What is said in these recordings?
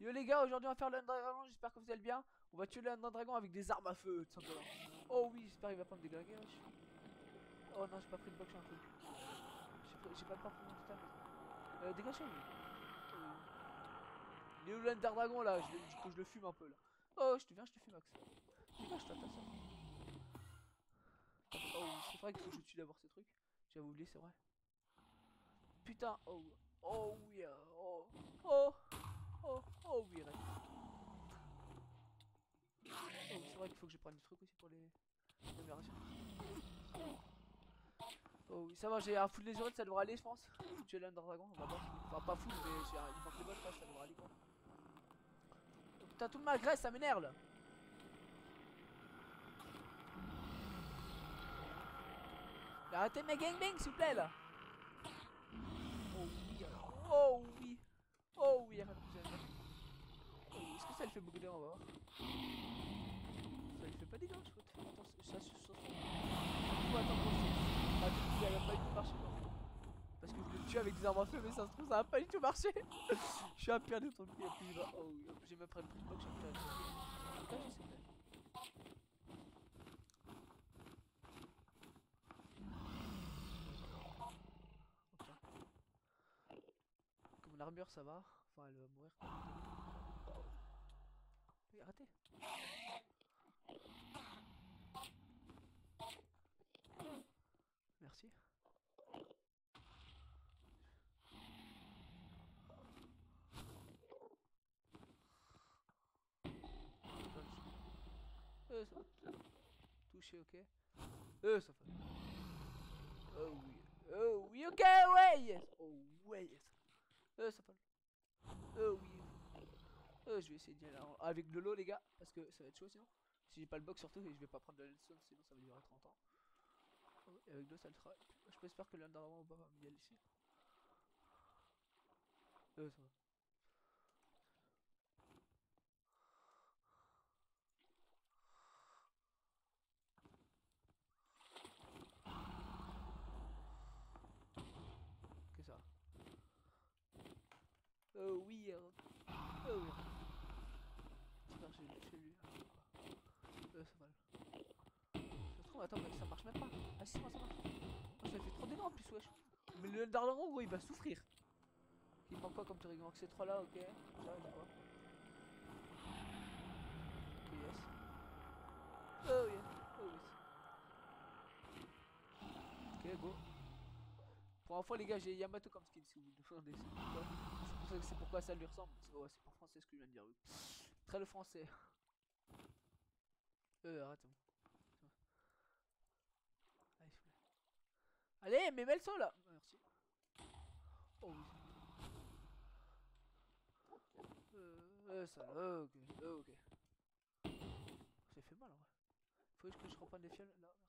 Yo les gars, aujourd'hui on va faire l'Under Dragon, j'espère que vous allez bien. On va tuer l'Under Dragon avec des armes à feu, tout simplement. Oh oui, j'espère qu'il va pas me déglinguer. Oh non, j'ai pas pris le bloc, j'ai un truc. J'ai pas- le parfum total. Euh, dégagez lui. Euh, Il est où l'Under Dragon là? Je, le- coup, je le fume un peu là. Oh, je te viens, je te fume, Max. Dégage-toi, ta sœur. Oh, c'est vrai qu'il faut que je tue d'abord ces trucs. J'avais oublié, c'est vrai. Putain, oh, oh euh, oh, oh, oh, oh oui. Oh, c'est vrai qu'il faut que je prenne du truc aussi pour les. Oh oui, ça va, j'ai un full les ça devrait aller, je pense. Tuer l'Under Dragon, on va voir. Enfin, pas full, mais j'ai un, il manque les pense, ça devrait aller quoi. Oh, putain, toute ma graisse, ça m'énerve là. Arrêtez mes gangbangs s'il vous plaît là. Oh oui Oh oui arrête de me Oh, Ça d'air on va voir. Ça lui fait pas des dégâts je crois Attends ça se ça Attends il a pas du tout marché. Parce que je le tue avec des armes à feu mais ça se trouve ça a pas du tout marché. Je suis un pire de ton Oh j'ai même pris le prix de box je suis ça va. Enfin elle va mourir. Merci. Euh, ça. Touché, ok. Euh, ça. Oh oui. Oh oui, ok, ouais. Oh ouais. Euh, ça. Oh. Euh, je vais essayer d'y aller en- avec de l'eau, les gars, parce que ça va être chaud sinon. Si j'ai pas le box, surtout, et je vais pas prendre de la leçon, sinon ça va durer 30 ans. Oh, et avec de l'eau, ça le fera. Je peux espérer que l'underground va pas me y aller ici. Euh, ça va. Que ça. Oh oui. euh, Oh oui. J'espère que j'ai chez lui. Euh, ça va. Attends, mais ça marche même pas. Ah si, moi ça marche. Ça fait trop dégâts en plus, wesh. Mais le Dardaron, gros, il va souffrir. Il manque quoi comme Il manque ces trois là, ok. Ça, il quoi? Ok, yes. Oh yeah. Oh yes. Ok, go. Pour une fois, les gars, j'ai Yamato comme skin si vous demandez. C'est pourquoi, ça lui ressemble. C'est pas français ce que je viens de dire. Très le français. Euh, arrête. c'est bon. C'est bon. Allez, s'il vous plaît. Allez, mais mets le saut là. Merci. Oh oui. Euh, euh, ça, ok, ok. Ça fait mal en vrai. Faut juste que je reprenne des fioles là, merci.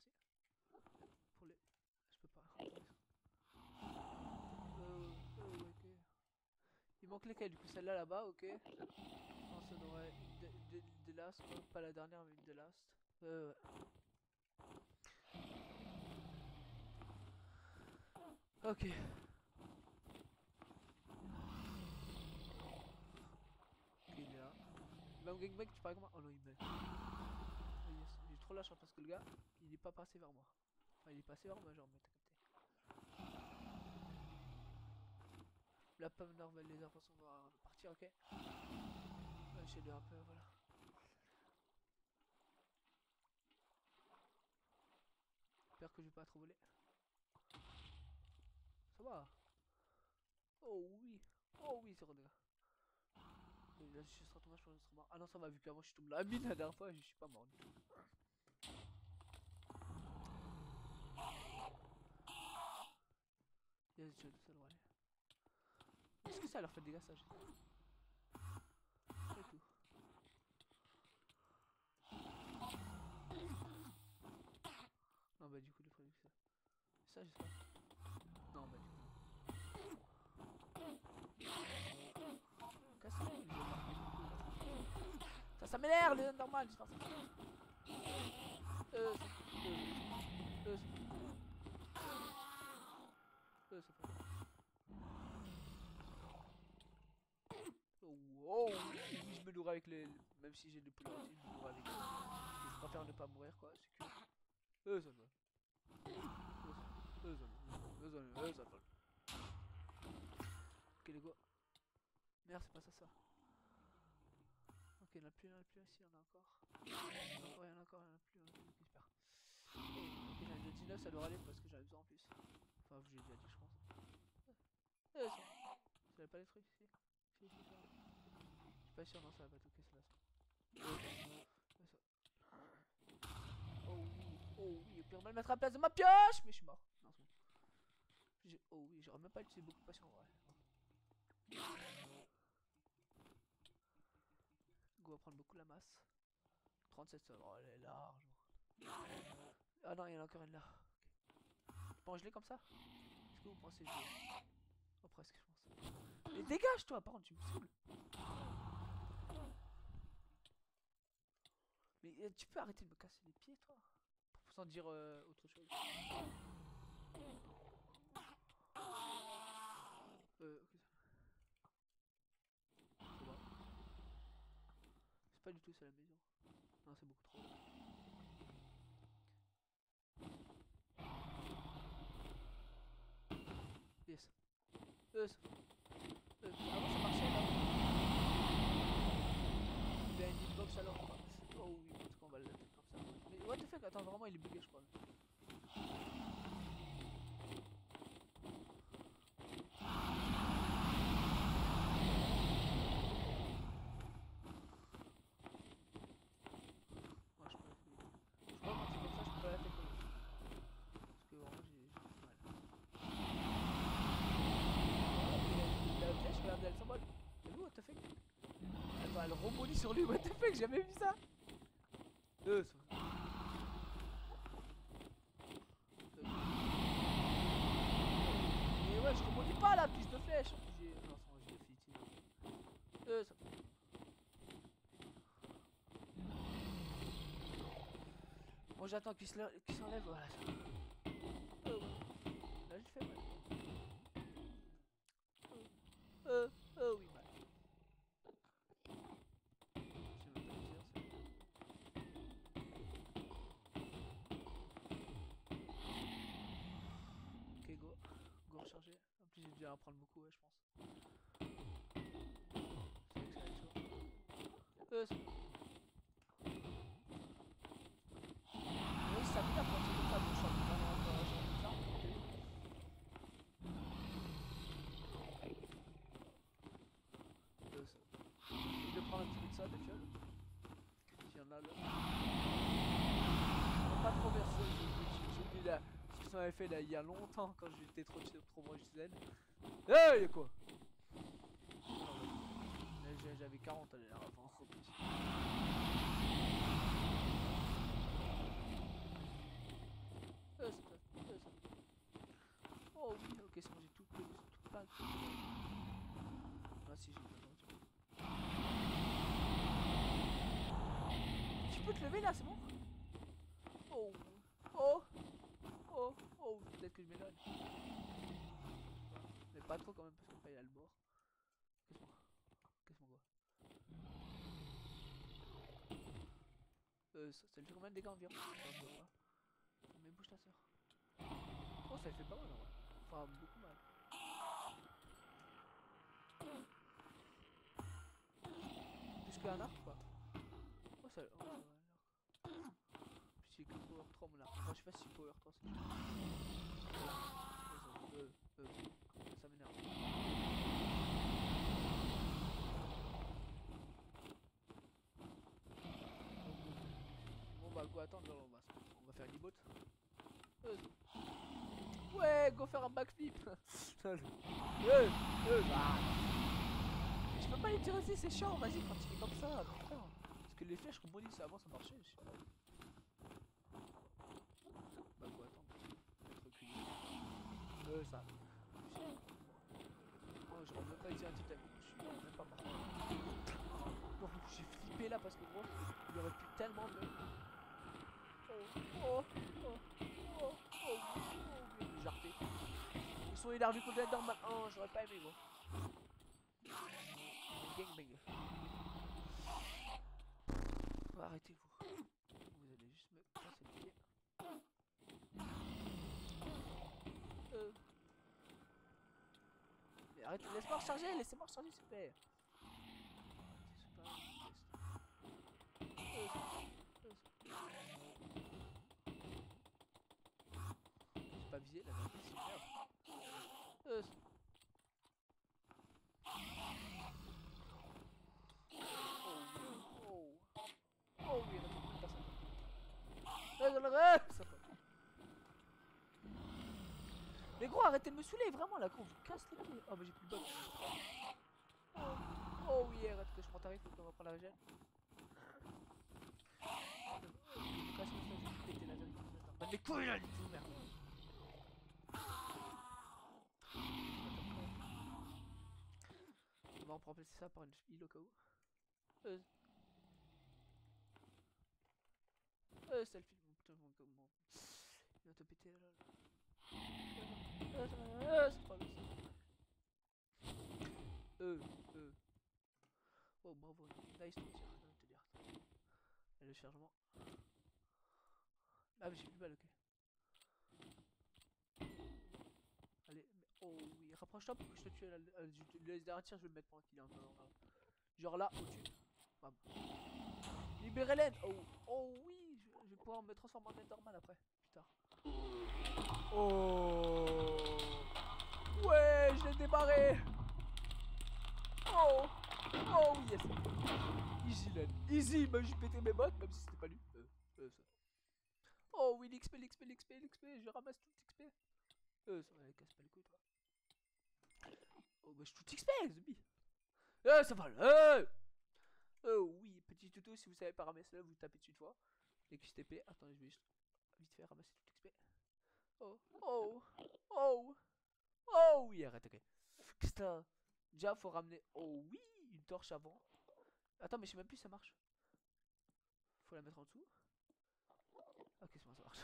Pour les. Je peux pas. Euh, euh. Il manque lesquelles du coup Celle-là là-bas, ok. Non, ça devrait des- des last. Pas la dernière, mais une des last. Euh, ouais. Ok. Il est là. Même gangbang, tu parais comment? Oh non, il me. Yes. J'ai trop la chance parce que le gars, il est pas passé vers moi. Enfin, il est passé vers moi, genre, mais. La pomme normale, les informations vont partir, ok j'ai un peu, voilà. J'espère que je vais pas trop voler. Oh oui Oh oui, c'est redégâts. Et Là, je serai tombé, je serai mort. Ah non, ça va, vu qu'avant je suis tombé la mine la dernière fois, je suis pas mort du tout. Yes, je ça devrait aller. Est-ce que ça leur fait des dégâts ça. C'est tout. Non bah du coup le prévu ça. Ça je sais pas. Non bah du coup. Casse les couilles, Ça m'énerve les normal, ça. Euh, euh, euh, euh, ça fait. Oh, Oh je me avec les. Même si j'ai des poulets aussi, je me avec. Je préfère ne pas mourir quoi, c'est que. Euh, ça va. Euh, ça va. Euh, ça va. Ok, les gars. Merde, c'est pas ça, ça. Ok, il y en a plus, il y en a plus ici, il y en a encore. Ouais, il y en a encore, il y en a plus, plus. Ok, super. Ok, j'en ai déjà 19, ça doit aller parce que j'en besoin en plus. Enfin, je l'ai déjà dit, je pense. Euh, ça. Ça va pas les trucs ici Si, si. Je suis pas sûr, non, ça va pas tout casser là. ça. Ouais. Oh oui, oh oui, et puis on va le mettre à la place de ma pioche Mais je suis mort. Non, c'est bon. J'ai- Oh oui, j'aurais même pas utilisé beaucoup de passion vrai. Va prendre beaucoup la masse. 37 sol, oh elle est large. Ah non, il y en a encore une là. Ok. Bon, je l'ai comme ça Est-ce que vous pensez que je Oh, presque, je pense. Mais dégage toi, par contre, tu me saoules. Mais euh, tu peux arrêter de me casser les pieds, toi? Sans dire euh, autre chose. Euh, ok. C'est bon. C'est pas du tout ça la maison. Non, c'est beaucoup trop. Yes. Yes. Euh, avant ça marchait là. Il y a une hitbox alors. Oh oui, en tout cas on va le comme ça. Mais what the fuck, attends, vraiment il est bugué je crois. Moi je peux la faire. Je crois que quand c'est comme ça je peux pas la faire comme ça. Parce que vraiment j'ai j'ai du mal. La flèche, regarde, elle s'envole. T'as vu, what the fuck Elle rebondit sur lui, what the fuck, j'ai jamais vu ça Euh. Mais ouais, je rebondis pas là, piste de flèche. J'ai. Non, c'est j'ai fait Euh, ça. Bon, j'attends qu'il se lè- qu'il s'enlève, voilà. Euh. Là, je fais mal. Euh, euh, oui, mal. Je sais même pas le dire, ça. Ok, go. Go recharger. En prendre beaucoup, je pense. Euh. Oui, ça c'est comme ça, je bizarre. Euh, Essaye de prendre un petit peu de ça, des fioles. En a là. On va pas trop verser, j'ai oublié la... ce que ça m'avait fait là il y a longtemps quand j'étais trop, trop proche zen. Hey, quoi? J'avais 40 à l'heure avant. Euh, euh. Oh oui, ok, c'est bon, j'ai tout, tout, tout trucs. Ah si, j'ai pas. Tu peux te lever là, c'est bon Oh, oh, oh, oh, peut-être que je m'éloigne. Mais pas trop quand même, parce qu'après il y a le bord. Qu'est-ce qu'on Qu'est-ce qu'on voit Euh, ça, ça lui fait combien de dégâts environ pas. Mais bouge ta soeur. Oh, ça lui fait pas mal en vrai. Enfin, beaucoup mal. Plus qu'un arc quoi. Oh, ça. Oh, ça va, un arc. C'est que Power 3 mon arc. Enfin, je sais pas si Power 3 c'est. Euh, euh, ça m'énerve. Bon bah go attendre, on va, on va faire une e-boat. Euh, Ouais, go faire un backflip. euh, euh, bah. Je peux pas les tirer aussi, c'est chiant, vas-y quand il est comme ça, putain. Parce que les flèches rebondissent, avant ça marchait, je sais pas. Bah go attendre, peut-être reculer. Euh ça. Oh j'aurais même pas utilisé un titane, je suis même pas mort. Bon, j'ai flippé là parce que gros, il aurait pu tellement me... Oh, oh, oh, oh, oh, oh, oh, j'ai jarté. Ils sont énervés contre la dent maintenant, j'aurais pas aimé gros. gangbang. Arrêtez-vous. Vous allez juste me casser le pied. Euh. Mais arrête, laisse-moi recharger, laissez-moi recharger. Euh, euh, J'ai pas visé la dernière, c'est merde. Euh, Oh, oh, oh oui, il y en a beaucoup de personnes. Le. Mais gros, arrêtez de me saouler, vraiment là, gros, vous casse les pieds. Oh, bah j'ai plus de. Oh, oh oui, arrête que je prends tarif, on va prendre la vérité. Bah, mes couilles là, tout, merde. On va remplacer ça par une heal au cas où. Euh. Euh, putain, mon comment. Il te péter là. Euh, c'est le Euh, euh. Oh, bravo. Nice, ton tir, le chargement. Ah, mais j'ai plus balle, ok. Allez, oh oui, rapproche-toi pour que je te tue. laisse derrière tir, je vais le mettre pendant qu'il est encore. Genre là, au-dessus. Libérez l'aide Oh, oh oui je, vais pouvoir me transformer en Enderman après. Putain. Oh Ouais, je l'ai Oh Oh yes Easy Len. Easy, bah j'ai pété mes bottes, même si c'était pas lui. Euh, euh. Oh oui, l'XP, l'XP, l'XP, l'XP, je ramasse tout l'XP. Euh, ça va, casse pas les couilles, toi. Oh bah je tout XP, Zubi Euh, ça va, euh Oh oui, petit tuto, si vous savez pas ramasser là, vous tapez dessus une fois. XTP, attendez, je vais juste vite fait ramasser tout XP. Oh, oh, oh, oh oui, arrête, ok. Qu'est-ce que Déjà, faut ramener, oh oui, une torche avant. Attends, mais je sais même plus si ça marche. Faut la mettre en dessous. Ok, c'est bon, ça marche.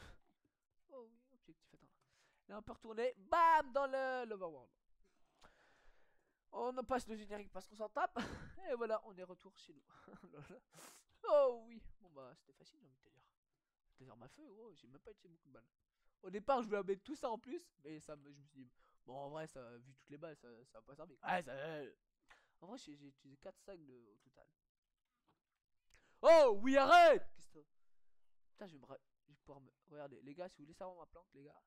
Oh oui, objectif, attends. Là, on peut retourner, bam, dans le l'overworld. On passe le générique parce qu'on s'en tape. Et voilà, on est retour chez nous. Lol. oh oui. Bon bah c'était facile j'ai envie de te dire. Des armes à feu, oh, j'ai même pas utilisé beaucoup de balles. Au départ je voulais mettre tout ça en plus. Mais ça je me suis dit, bon en vrai ça, vu toutes les balles ça, va pas servir. Ouais, ça, En vrai j'ai utilisé 4 sacs de, au total. Oh oui arrête Putain je vais me... Je vais pouvoir me... Regardez les gars si vous voulez savoir ma planque les gars.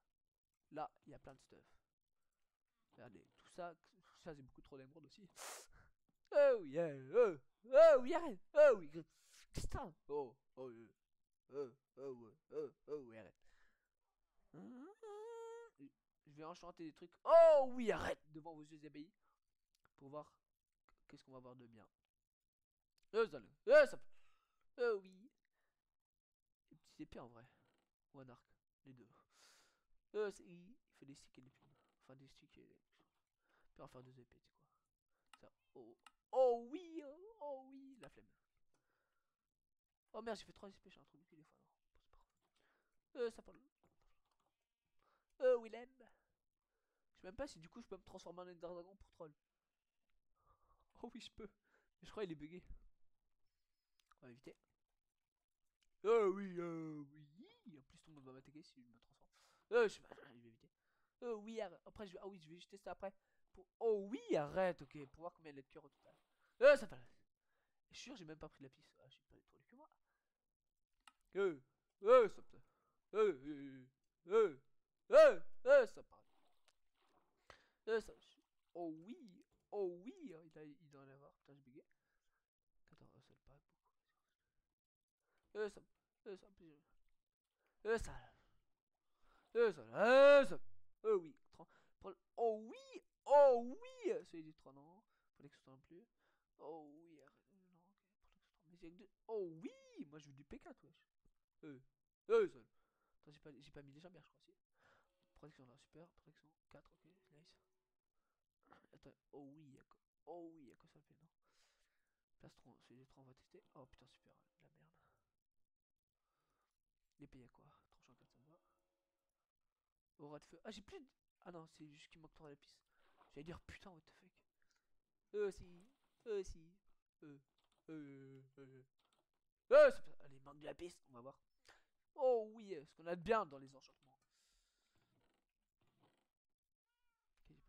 Là il y a plein de stuff. Regardez, tout ça, ça c'est beaucoup trop d'émeraude aussi. Oh euh, oh, oh oui, arrête, oh oui, ça Oh, oh, euh, oh, oh, oh, oh, oui, arrête. Je vais enchanter des trucs. Oh oui, arrête devant vos yeux ébahis pour voir qu'est-ce qu'on va voir de bien. Oh ça, oh, ça, oh oui. Des petits épées en vrai, ou un arc, les deux. Euh, c'est- il fait des sticks et des plumes. Enfin, des sticks et des. Peut en faire deux épées, tu quoi. Oh, oh oui, oh, oh oui, la flemme. Oh merde, j'ai fait trois épées, j'ai un trou du cul des fois. Euh, ça parle. Euh, Willem. Je sais même pas si du coup je peux me transformer en Ender Dragon pour troll. Oh oui, je peux. Mais je crois qu'il est bugué. On va éviter. Oh oui, euh, oui. En plus, tout le monde va m'attaquer si je me transforme. Euh, je sais pas, je vais éviter. Oh oui, après je vais. Ah oui, je vais juste tester après. Pour... Oh oui, arrête, ok. Pour voir combien il y a de cœur au total. Euh, ça fait. Je suis sûr, j'ai même pas pris la piste. Ah, ça ça ça. Oh oui, oh oui, il, a, il doit en avoir. Putain, j'ai bugué. Attends, le paraît beaucoup. Euh, ça. Euh, ça. Ça. Ça. Ça. Euh, oui. Oh oui, oh oui. Celui du 3 non. Pour l'extra non plus. Oh oui, Non, ok. Oh oui, moi je veux du P4, wesh. Euh, ça. Attends, j'ai pas, j'ai pas mis les jambières, je crois, si. Protection là, super. Protection 4, ok, nice. Attends, oh oui, y'a quoi Oh oui, y'a quoi ça fait, non Plastron, celui des 3 on va tester. Oh putain, super, la merde. L'épée y'a quoi? Tranchant 4, ça me va. Aura de feu. Ah, j'ai plus de... Ah non, c'est juste qu'il manque 3 la piste. J'allais dire putain, what the fuck. Euh, si. Euh, si. Euh, euh, euh. Euh, il manque de la piste, on va voir. Oh oui, euh, ce qu'on a de bien dans les enchantements. Lapis.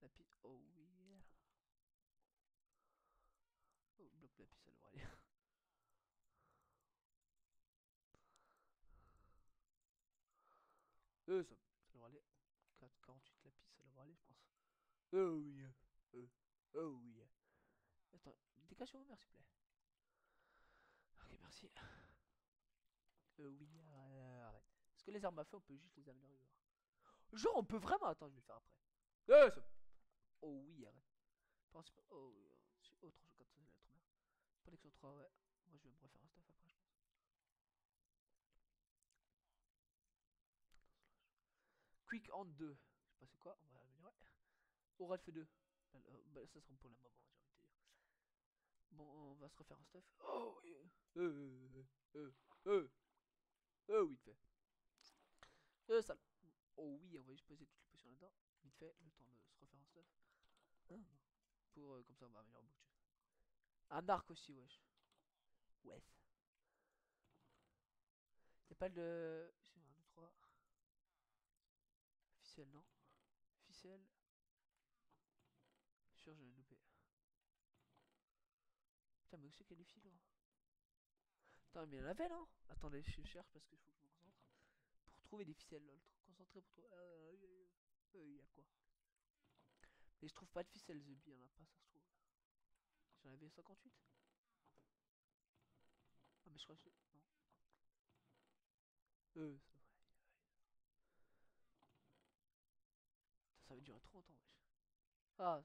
Lapis, oh oui. Oh, bloc lapis, ça devrait aller. Euh, ça, devrait aller. 4, 48 lapis, ça devrait aller, je pense. Oh oui. oh oui. Vous plaît. Ok, merci. Euh, oui, euh, arrête. Est-ce que les armes à feu, on peut juste les améliorer genre on peut vraiment. Attends, je vais le faire après. Euh, ça- Oh oui, arrête. Oh, euh, c'est- 304, ça va être trop bien. Protection 3, ouais. Moi, je vais me un stuff après, je pense. Quick Hand 2. Je sais pas c'est quoi, on va améliorer. Oral fait 2. Bah, euh, bah, ça sera pour la de. Bon, on va se refaire un stuff. Oh oui. Euh, euh, euh, euh, euh, oui, vite fait. Euh, sale. Oh oui, on va juste poser toutes les potions là-dedans. Vite fait, le temps de se refaire un stuff. Hein pour, euh, comme ça, on va améliorer beaucoup de choses. Un arc aussi, wesh. Ouais. Y'a pas de... C'est 1, 2, 3. Ficelle, non. Ficelle. Sûr, je loupé. Putain, mais où c'est y les fils, là Attends, mais il y en avait, non? Attendez, je cherche parce que faut que je me concentre. Pour trouver des ficelles, lol. Concentré pour trouver... Euh, euh, euh, il y a quoi? Mais je trouve pas de ficelles, The Bee, y'en a pas, ça se trouve. J'en avais 58 Ah, mais je crois que. Non. Euh, ça va. Putain, ça va durer trop longtemps, wesh. Ah.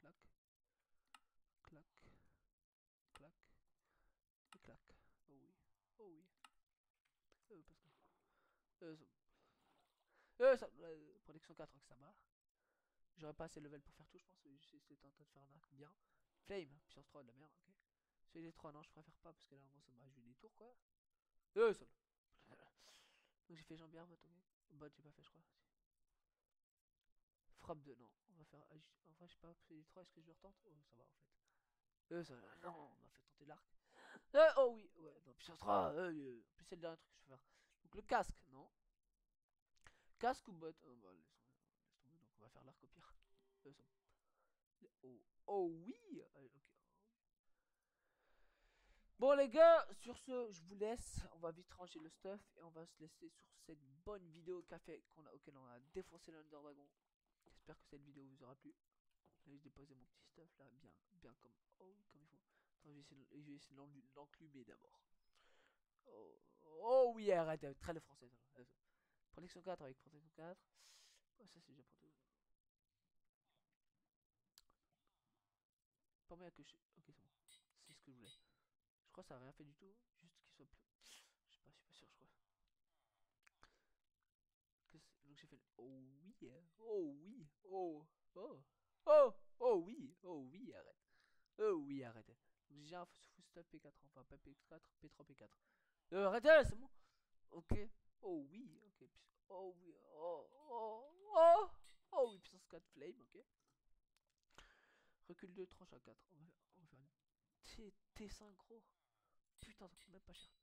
Clac. Clac. Clac. Et clac. Oh oui. Oh oui. Euh, parce que. Euh, ça... Euh, euh, protection 4, que ça va. J'aurais pas assez de level pour faire tout, je pense. C'était en train de faire un arc bien. Flame, puissance 3 de la merde, ok. Celui des 3, non, je préfère pas parce que là, vraiment, ça m'a joué des tours, quoi. Euh, sol. Donc j'ai fait jambière, vote, ok. Bot, j'ai pas fait, je crois. Frappe 2, non. On va faire. agi- En vrai, je sais pas, c'est les 3, est-ce que je le retente? Oh, ça va en fait. Euh, ça Non, on m'a fait tenter l'arc. Euh, oh oui, ouais, non, puissance 3. Euh, euh, en plus, c'est le dernier truc que je vais faire. Donc le casque, non. Casque ou bot Oh, bah, donc on va faire l'arc au pire. Euh, ça- Oh, oh oui. Bon les gars, sur ce, je vous laisse. On va vite ranger le stuff et on va se laisser sur cette bonne vidéo café qu'on a, auquel on a défoncé l'Under Dragon. J'espère que cette vidéo vous aura plu. Là, j'ai déposé mon petit stuff là, bien, bien comme, oh comme il faut. Attends, je vais essayer, de- l'enclumer d'abord. Oh, oh oui, arrête, très le français. ça va. Protection 4 avec protection 4. Oh, ça c'est déjà. Pas moyen que je. Ok, c'est bon. C'est ce que je voulais. Je crois que ça a rien fait du tout. Juste qu'il soit plus. Je sais pas, je suis pas sûr, je crois. Que c'est- Donc j'ai fait. Oh oui, oh oui, oh, oh, oh, oh oui, oh oui, arrête. Oh oui, arrête. J'ai un footstep P4, enfin pas P4, P3, P4. Euh, arrêtez, c'est bon. Ok. Oh oui, ok. Oh oui, oh, oh, oh, oh oui, puissance 4 flame, ok. Recul 2, tranche à 4. On va, on va faire une T, T5 gros. Putain, ça coûte même pas cher.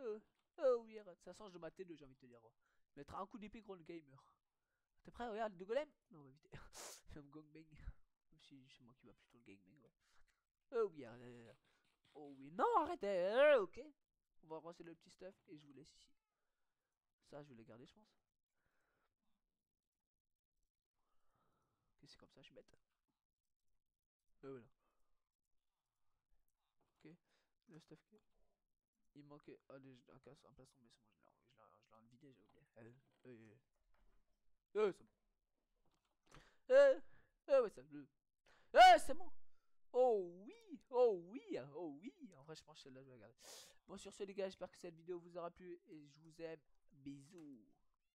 Euh, oh oui, arrête. Ça change de ma T2, j'ai envie de te dire. Mettre un coup d'épée contre le gamer. T'es prêt Regarde, de golem? Non, on va éviter. Fais un gangbang. Même si c'est moi qui va plutôt le gangbang, ouais. Oh oui, arrête. Oh oui, non, arrêtez. ok. On va ramasser le petit stuff et je vous laisse ici. Ça, je vais le garder, je pense. Ok, c'est comme ça, je suis bête. Euh, voilà. Ok, le stuff que... Il me manquait des- un casse, un plastron, mais c'est bon, je l'ai je l'ai- je l'ai vidé, j'ai oublié. Euh, euh, euh. Eh, c'est bon. Eh, eh, ouais, ça bleu. Eh, c'est bon. Oh oui, oh oui, oh oui. En vrai, je pense que celle-là, je vais regarder. Bon, sur ce, les gars, j'espère que cette vidéo vous aura plu et je vous aime. Bisous.